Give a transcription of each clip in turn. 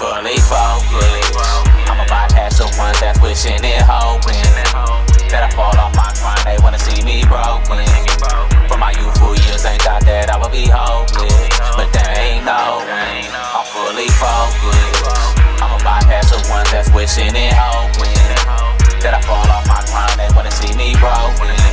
Funny folk. I'ma bypass the ones that's wishing and hoping that I fall off my grind. They wanna see me broken. For my youthful years, ain't thought that I would be hopeless, but they ain't no way. I'm fully focused. I'ma bypass the ones that's wishing and hoping that I fall off my grind. They wanna see me broken.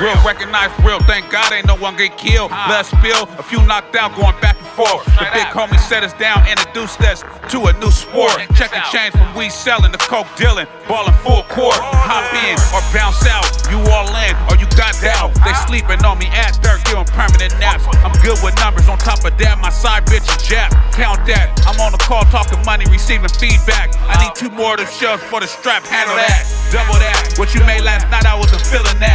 Real recognized real. Thank God ain't no one get killed. Blood spill, a few knocked out, going back and forth. The big homie set us down, introduced us to a new sport. Check the change from weed selling to coke dealing, ballin' full court. Hop in or bounce out, you all in or you got out. They sleeping on me at dirt, giving permanent naps. I'm good with numbers. On top of that, my side bitch is jap. Count that. I'm on the call talking money, receiving feedback. I need two more of them shells for the strap. Handle that, double that. What you made last night, I wasn't feeling that.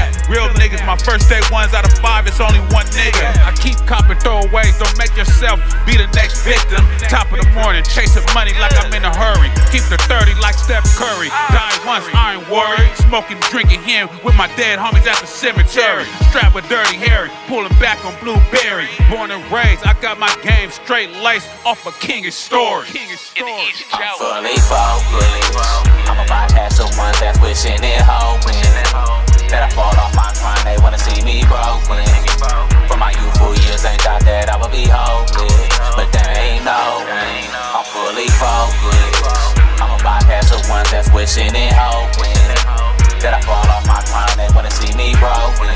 First day ones out of five, it's only one nigga. I keep copping throwaways, don't make yourself be the next victim. Top of the morning, chasing money like I'm in a hurry. Keep the 30 like Steph Curry. Die once, I ain't worried. Smoking, drinking here with my dead homies at the cemetery. Strapped with dirty Harry, pulling back on Blueberry. Born and raised, I got my game straight laced off a King's story. King's story. I'm fully focused. I'm about to have someone wishing and hoping that I fall off my grind. They wanna see me broken.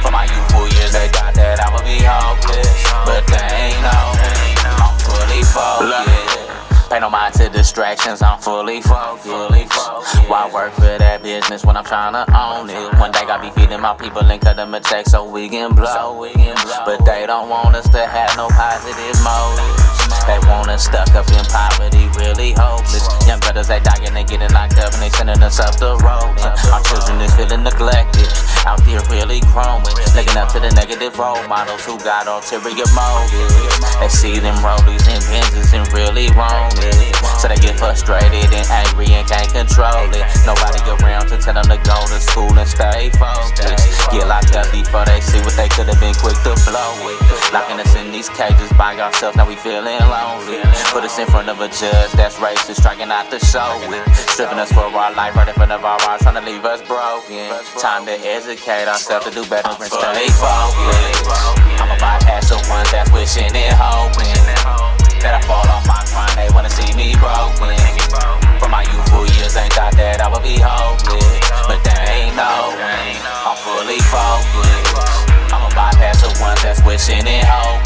For my youthful years, they thought that I would be hopeless, but they ain't know. I'm fully focused. Pay no mind to distractions, I'm fully focused. Why work for that business when I'm trying to own it? One day I be feeding my people and cut them a check so we can blow. But they don't want us to have no positive motives. They want us stuck up in poverty, up the road. Our children is feeling neglected, out there really growing. Looking up to the negative role models who got ulterior motives. They see them rollies and Benzes and really it. So they get frustrated and angry and can't control it. Nobody around to tell them to go to school and stay focused. Get locked up before they see what they could have been quick to blow it. Locking us in these cages by ourselves, now we feeling lonely. Put us in front of a judge that's racist, striking out the show it. Stripping us for our life right in front of our eyes, trying to leave us broken. Time to educate ourselves to do better and stay focused. I'm about to have someone that's wishing and hoping someone that's wishing and